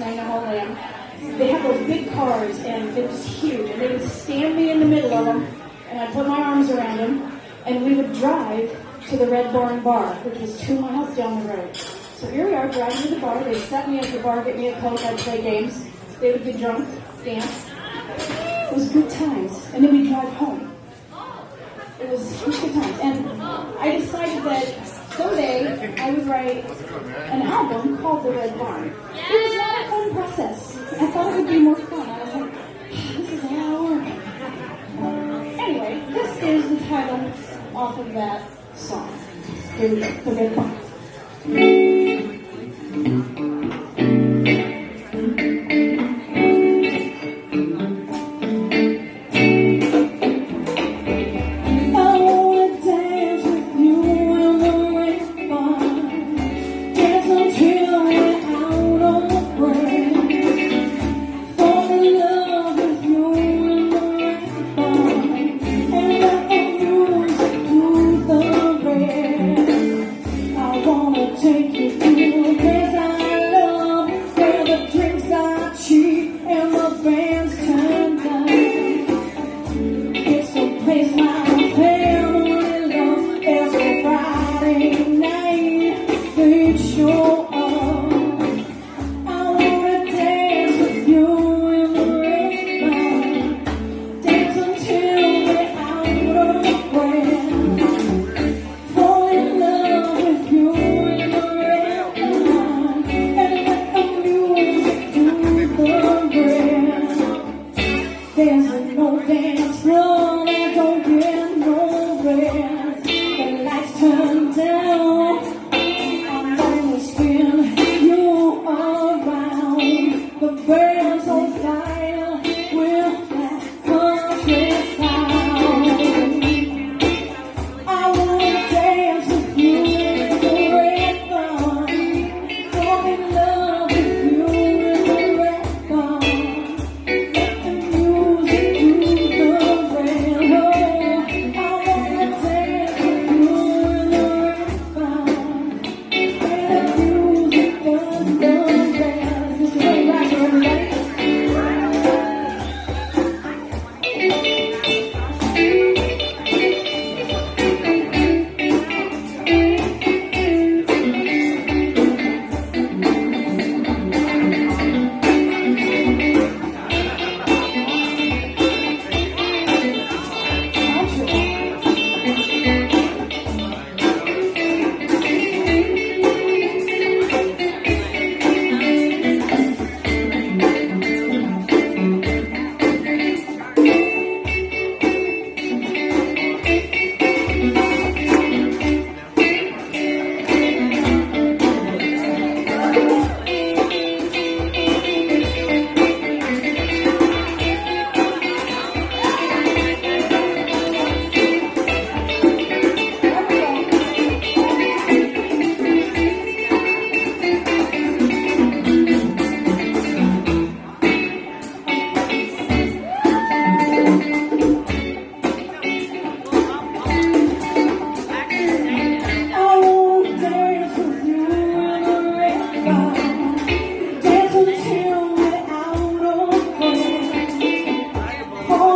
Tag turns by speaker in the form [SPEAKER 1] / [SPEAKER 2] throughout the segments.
[SPEAKER 1] I know all them. They have those big cars, and they're just huge. And they would stand me in the middle of them, and I'd put my arms around them, and we would drive to the Red Barn Bar, which was two miles down the road. So here we are driving to the bar. They set me at the bar, get me a coke, I'd play games. They would get drunk, dance. It was good times. And then we'd drive home. It was, good times. And I decided that someday I would write an album called The Red Barn. It was process. I thought it would be more fun. I was like, ah, this is a lot of work. Anyway, this is the title off of that song. Here we go, The. Friday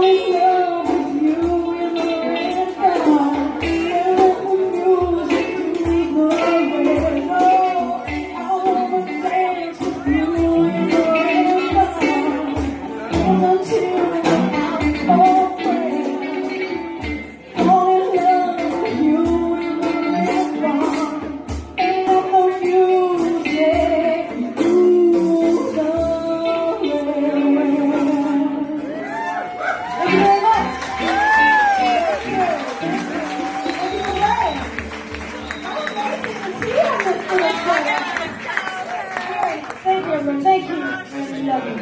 [SPEAKER 1] breath. Fall Thank you, everyone. Thank you.